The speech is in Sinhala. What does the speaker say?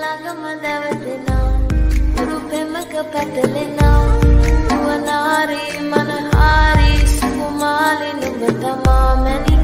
ළඟම නැවතෙනවා මුරු පෙමක පැටලෙනවා නුවනාරී මනහාරී සුකුමාලි නුඹ තමා මැනි